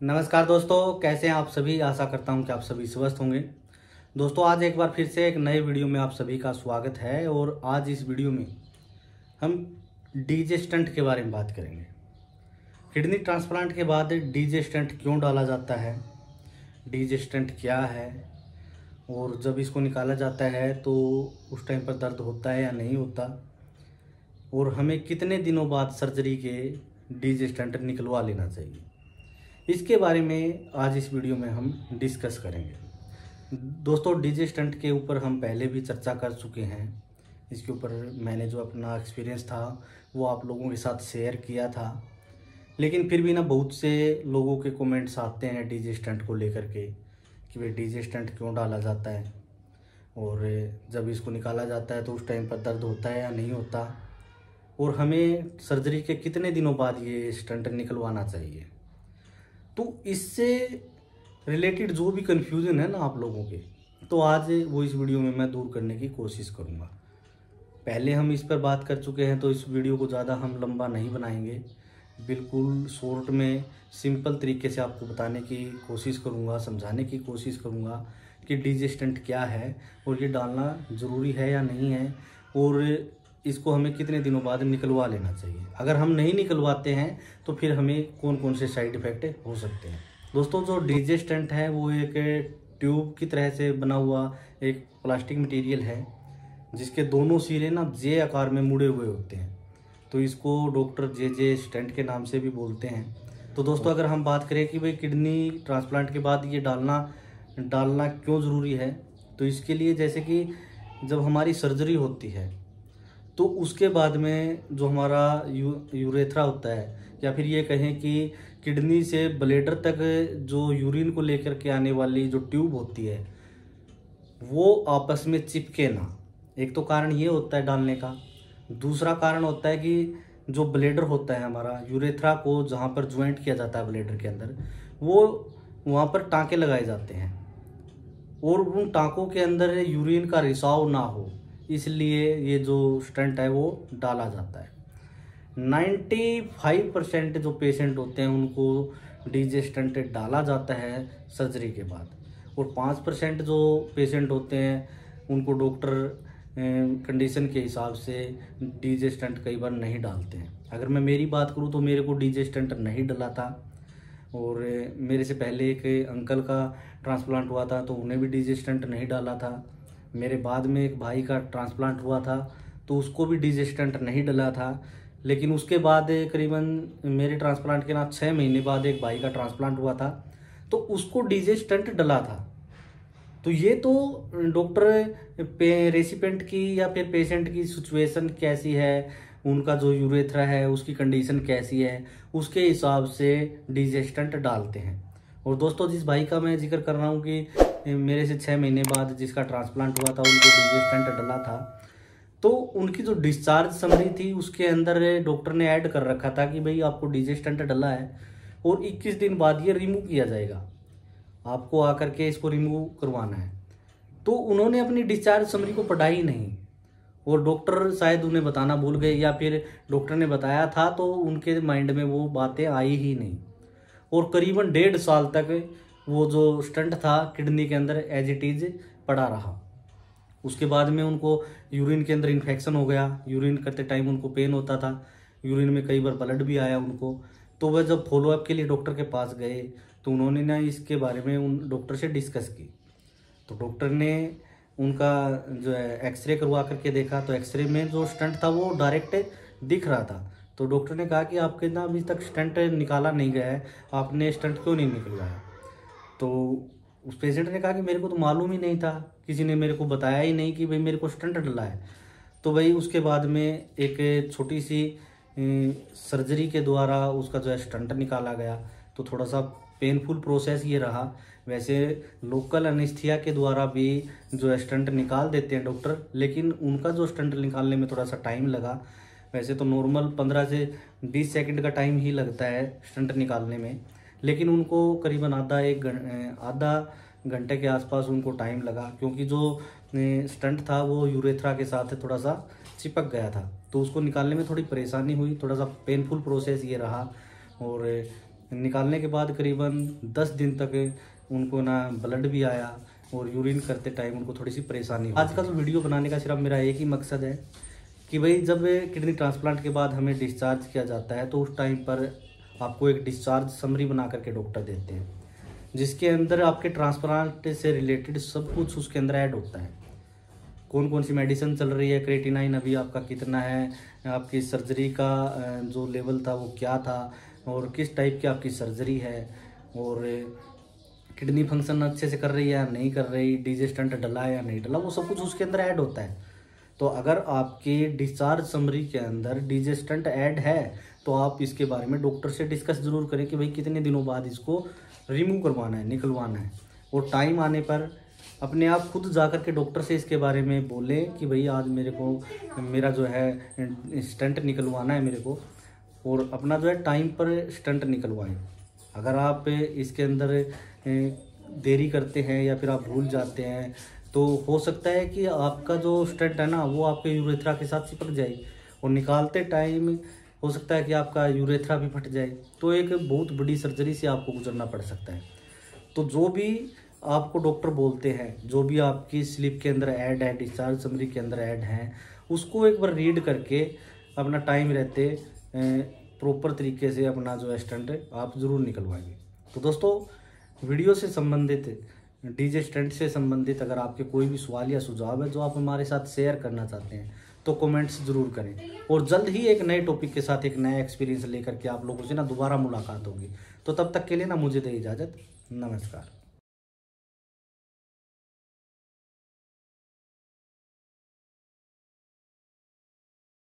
नमस्कार दोस्तों, कैसे हैं आप सभी? आशा करता हूँ कि आप सभी स्वस्थ होंगे। दोस्तों, आज एक बार फिर से एक नए वीडियो में आप सभी का स्वागत है और आज इस वीडियो में हम डीजे स्टंट के बारे में बात करेंगे। किडनी ट्रांसप्लांट के बाद डीजे स्टंट क्यों डाला जाता है? डीजे स्टंट क्या है? और जब इसको निकाला जाता है तो उस टाइम पर दर्द होता है या नहीं होता? और हमें कितने दिनों बाद सर्जरी के डीजे स्टंट निकलवा लेना चाहिए? इसके बारे में आज इस वीडियो में हम डिस्कस करेंगे। दोस्तों, डीजे स्टंट के ऊपर हम पहले भी चर्चा कर चुके हैं। इसके ऊपर मैंने जो अपना एक्सपीरियंस था, वो आप लोगों के साथ शेयर किया था। लेकिन फिर भी ना बहुत से लोगों के कमेंट्स आते हैं डीजे स्टंट को लेकर के, कि भाई डीजे स्टंट क्यों डाला जाता है? और जब इसको निकाला जाता है तो उस टाइम पर दर्द होता है या नहीं होता? और हमें सर्जरी के कितने दिनों बाद ये स्टंट निकलवाना चाहिए? तो इससे रिलेटेड जो भी कन्फ्यूज़न है ना आप लोगों के तो आज वो इस वीडियो में मैं दूर करने की कोशिश करूँगा। पहले हम इस पर बात कर चुके हैं तो इस वीडियो को ज़्यादा हम लंबा नहीं बनाएँगे। बिल्कुल शॉर्ट में सिंपल तरीके से आपको बताने की कोशिश करूँगा, समझाने की कोशिश करूँगा कि डिजेस्टेंट क्या है और ये डालना ज़रूरी है या नहीं है। और इसको हमें कितने दिनों बाद निकलवा लेना चाहिए? अगर हम नहीं निकलवाते हैं तो फिर हमें कौन कौन से साइड इफ़ेक्ट हो सकते हैं? दोस्तों, जो डीजे स्टेंट है, वो एक ट्यूब की तरह से बना हुआ एक प्लास्टिक मटेरियल है, जिसके दोनों सिरे ना जे आकार में मुड़े हुए होते हैं। तो इसको डॉक्टर जे जे स्टेंट के नाम से भी बोलते हैं। तो दोस्तों, अगर हम बात करें कि भाई किडनी ट्रांसप्लांट के बाद ये डालना डालना क्यों ज़रूरी है तो इसके लिए जैसे कि जब हमारी सर्जरी होती है तो उसके बाद में जो हमारा यू यूरेथ्रा होता है, या फिर ये कहें कि किडनी से ब्लेडर तक जो यूरिन को लेकर के आने वाली जो ट्यूब होती है, वो आपस में चिपके ना। एक तो कारण ये होता है डालने का। दूसरा कारण होता है कि जो ब्लेडर होता है हमारा यूरेथ्रा को जहाँ पर ज्वाइंट किया जाता है ब्लेडर के अंदर, वो वहाँ पर टाँके लगाए जाते हैं। और उन टाँकों के अंदर यूरिन का रिसाव ना हो। इसलिए ये जो स्टंट है वो डाला जाता है। 95 परसेंट जो पेशेंट होते हैं, उनको डीजे स्टंट डाला जाता है सर्जरी के बाद। और पाँच परसेंट जो पेशेंट होते हैं, उनको डॉक्टर कंडीशन के हिसाब से डीजे स्टंट कई बार नहीं डालते हैं। अगर मैं मेरी बात करूँ तो मेरे को डीजे स्टंट नहीं डला था। और मेरे से पहले एक अंकल का ट्रांसप्लांट हुआ था तो उन्हें भी डीजे स्टंट नहीं डाला था। मेरे बाद में एक भाई का ट्रांसप्लांट हुआ था तो उसको भी डीजे स्टंट नहीं डला था। लेकिन उसके बाद करीबन मेरे ट्रांसप्लांट के ना छः महीने बाद एक भाई का ट्रांसप्लांट हुआ था तो उसको डीजे स्टंट डला था। तो ये तो डॉक्टर रेसिपेंट की या फिर पेशेंट की सिचुएशन कैसी है, उनका जो यूरेथ्रा है, उसकी कंडीशन कैसी है, उसके हिसाब से डिजेस्टेंट डालते हैं। और दोस्तों, जिस भाई का मैं ज़िक्र कर रहा हूँ कि मेरे से छः महीने बाद जिसका ट्रांसप्लांट हुआ था, उनको डिजेस्टेंट डला था तो उनकी जो डिस्चार्ज समरी थी, उसके अंदर डॉक्टर ने ऐड कर रखा था कि भाई आपको डिजेस्टेंट डला है और 21 दिन बाद ये रिमूव किया जाएगा। आपको आकर के इसको रिमूव करवाना है। तो उन्होंने अपनी डिस्चार्ज समरी को पढ़ा ही नहीं और डॉक्टर शायद उन्हें बताना भूल गए या फिर डॉक्टर ने बताया था तो उनके माइंड में वो बातें आई ही नहीं। और करीबन डेढ़ साल तक वो जो स्टंट था किडनी के अंदर एज इट इज़ पड़ा रहा। उसके बाद में उनको यूरिन के अंदर इन्फेक्शन हो गया। यूरिन करते टाइम उनको पेन होता था। यूरिन में कई बार ब्लड भी आया उनको। तो वह जब फॉलोअप के लिए डॉक्टर के पास गए तो उन्होंने ना इसके बारे में उन डॉक्टर से डिस्कस की। तो डॉक्टर ने उनका जो है एक्सरे करवा करके देखा। तो एक्सरे में जो स्टंट था वो डायरेक्ट दिख रहा था। तो डॉक्टर ने कहा कि आपके ना अभी तक स्टंट निकाला नहीं गया है, आपने स्टंट क्यों नहीं निकलवाया? तो उस पेशेंट ने कहा कि मेरे को तो मालूम ही नहीं था, किसी ने मेरे को बताया ही नहीं कि भाई मेरे को स्टंट डला है। तो भाई उसके बाद में एक छोटी सी सर्जरी के द्वारा उसका जो है स्टंट निकाला गया। तो थोड़ा सा पेनफुल प्रोसेस ये रहा। वैसे लोकल अनिस्थिया के द्वारा भी जो है स्टंट निकाल देते हैं डॉक्टर, लेकिन उनका जो स्टंट निकालने में थोड़ा सा टाइम लगा। वैसे तो नॉर्मल पंद्रह से बीस सेकंड का टाइम ही लगता है स्टंट निकालने में। लेकिन उनको करीबन आधा एक आधा घंटे के आसपास उनको टाइम लगा, क्योंकि जो स्टंट था वो यूरेथ्रा के साथ थोड़ा सा चिपक गया था। तो उसको निकालने में थोड़ी परेशानी हुई, थोड़ा सा पेनफुल प्रोसेस ये रहा। और निकालने के बाद करीबन दस दिन तक उनको ना ब्लड भी आया और यूरिन करते टाइम उनको थोड़ी सी परेशानी आज का वीडियो बनाने का सिर्फ़ मेरा एक ही मकसद है कि भाई जब किडनी ट्रांसप्लांट के बाद हमें डिस्चार्ज किया जाता है तो उस टाइम पर आपको एक डिस्चार्ज समरी बना करके डॉक्टर देते हैं, जिसके अंदर आपके ट्रांसप्लांट से रिलेटेड सब कुछ उसके अंदर ऐड होता है। कौन कौन सी मेडिसिन चल रही है? क्रेटिनाइन अभी आपका कितना है? आपकी सर्जरी का जो लेवल था वो क्या था? और किस टाइप की आपकी सर्जरी है? और किडनी फ़ंक्शन अच्छे से कर रही है या नहीं कर रही? डीजे स्टंट डला है या नहीं डला? वो सब कुछ उसके अंदर ऐड होता है। तो अगर आपके डिस्चार्ज समरी के अंदर डीजे स्टंट ऐड है तो आप इसके बारे में डॉक्टर से डिस्कस ज़रूर करें कि भाई कितने दिनों बाद इसको रिमूव करवाना है, निकलवाना है। और टाइम आने पर अपने आप खुद जा कर के डॉक्टर से इसके बारे में बोलें कि भाई आज मेरे को, मेरा जो है स्टंट निकलवाना है मेरे को, और अपना जो है टाइम पर स्टंट निकलवाएँ। अगर आप इसके अंदर देरी करते हैं या फिर आप भूल जाते हैं तो हो सकता है कि आपका जो स्टंट है ना, वो आपके यूरेथ्रा के साथ चिपक जाए। और निकालते टाइम हो सकता है कि आपका यूरेथ्रा भी फट जाए। तो एक बहुत बड़ी सर्जरी से आपको गुजरना पड़ सकता है। तो जो भी आपको डॉक्टर बोलते हैं, जो भी आपकी स्लिप के अंदर ऐड है डिस्चार्ज समरी के अंदर ऐड है, उसको एक बार रीड करके अपना टाइम रहते प्रॉपर तरीके से अपना जो है स्टंट, आप ज़रूर निकलवाएँगे तो दोस्तों वीडियो से संबंधित डीजे स्टंट से संबंधित अगर आपके कोई भी सवाल या सुझाव है जो आप हमारे साथ शेयर करना चाहते हैं तो कमेंट्स ज़रूर करें। और जल्द ही एक नए टॉपिक के साथ एक नया एक्सपीरियंस लेकर के आप लोगों से ना दोबारा मुलाकात होगी। तो तब तक के लिए ना मुझे दे इजाज़त। नमस्कार।